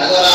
atau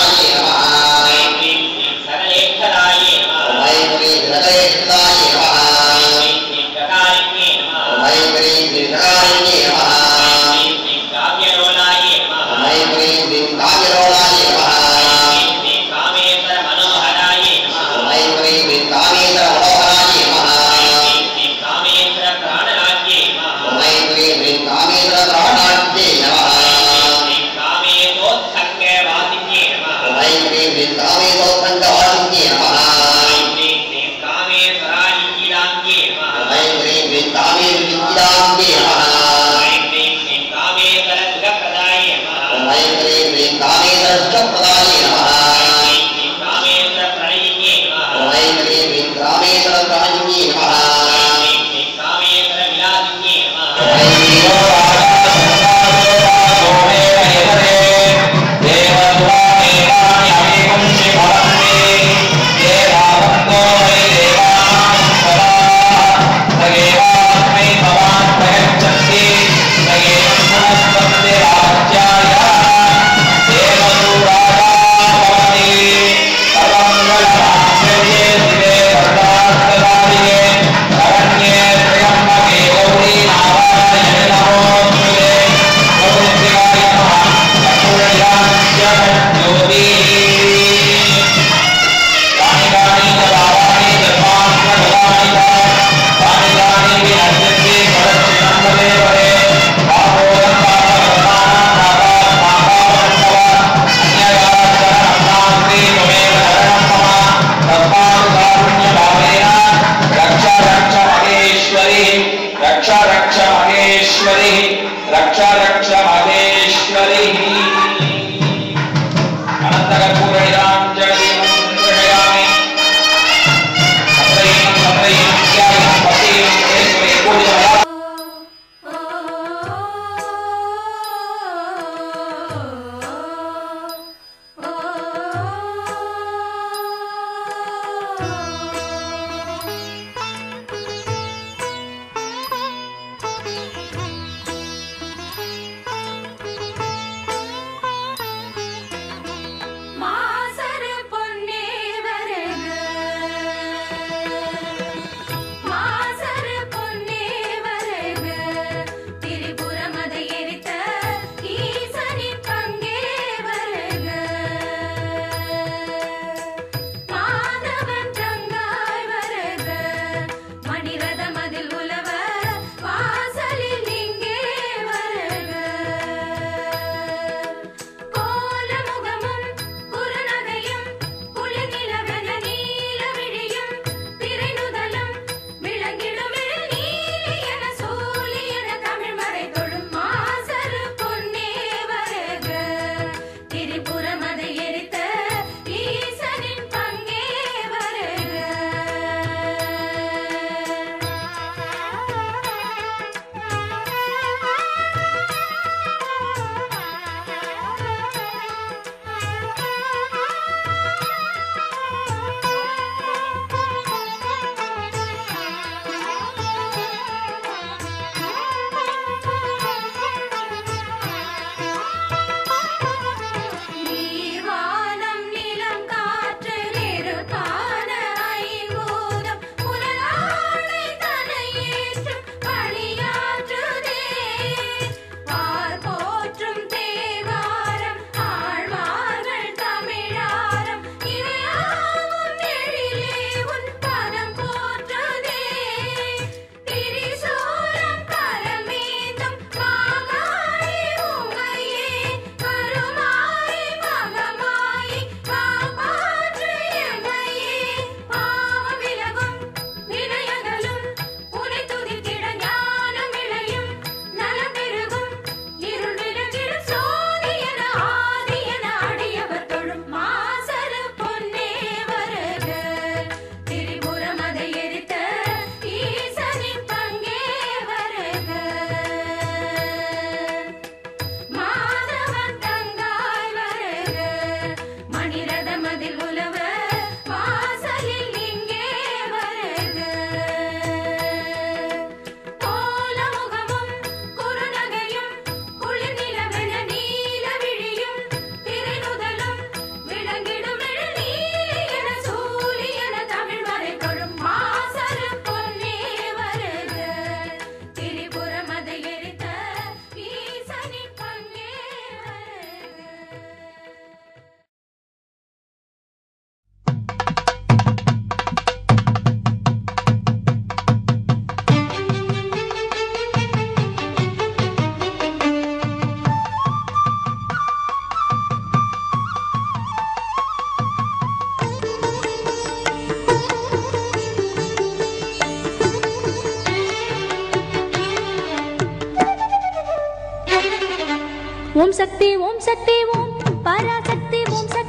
Om Shakti Om Shakti Om Parasakthi Om Sakthi.